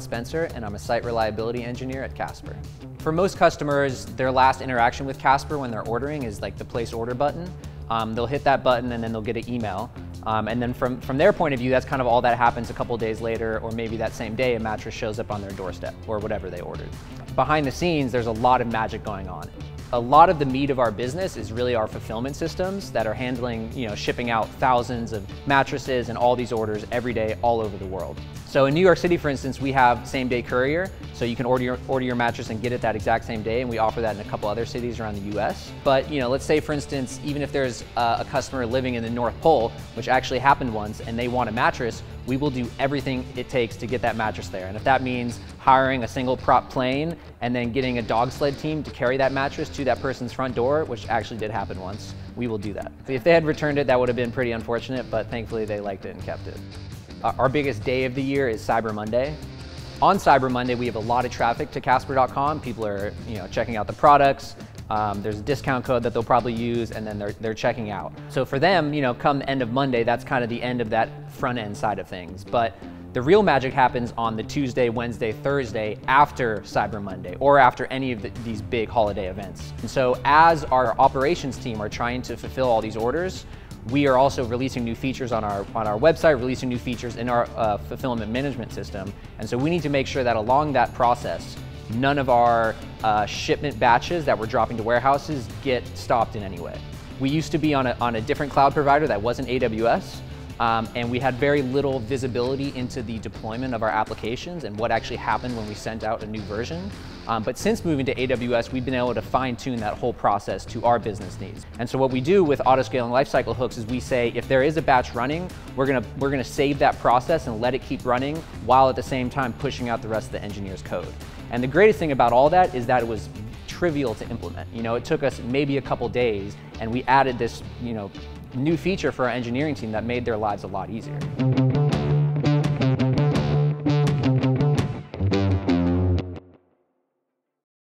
Spencer, and I'm a site reliability engineer at Casper. For most customers, their last interaction with Casper when they're ordering is like the place order button. Um, they'll hit that button and then they'll get an email. Um, and then from, from their point of view, that's kind of all that happens a couple days later, or maybe that same day, a mattress shows up on their doorstep, or whatever they ordered. Behind the scenes, there's a lot of magic going on. A lot of the meat of our business is really our fulfillment systems that are handling, you know, shipping out thousands of mattresses and all these orders every day all over the world. So in New York City, for instance, we have same day courier. So you can order your, order your mattress and get it that exact same day. And we offer that in a couple other cities around the US. But you know, let's say for instance, even if there's a, a customer living in the North Pole, which actually happened once, and they want a mattress, we will do everything it takes to get that mattress there. And if that means hiring a single prop plane and then getting a dog sled team to carry that mattress to that person's front door, which actually did happen once, we will do that. If they had returned it, that would have been pretty unfortunate, but thankfully they liked it and kept it. Our biggest day of the year is Cyber Monday. On Cyber Monday, we have a lot of traffic to Casper.com. People are you know, checking out the products. Um, there's a discount code that they'll probably use and then they're, they're checking out. So for them, you know, come end of Monday, that's kind of the end of that front end side of things. But the real magic happens on the Tuesday, Wednesday, Thursday after Cyber Monday or after any of the, these big holiday events. And so as our operations team are trying to fulfill all these orders, we are also releasing new features on our, on our website, releasing new features in our uh, fulfillment management system. And so we need to make sure that along that process, none of our uh, shipment batches that we're dropping to warehouses get stopped in any way. We used to be on a, on a different cloud provider that wasn't AWS, um, and we had very little visibility into the deployment of our applications and what actually happened when we sent out a new version. Um, but since moving to AWS, we've been able to fine tune that whole process to our business needs. And so what we do with autoscaling lifecycle hooks is we say, if there is a batch running, we're gonna, we're gonna save that process and let it keep running while at the same time pushing out the rest of the engineer's code. And the greatest thing about all that is that it was trivial to implement. You know, it took us maybe a couple days and we added this, you know, new feature for our engineering team that made their lives a lot easier.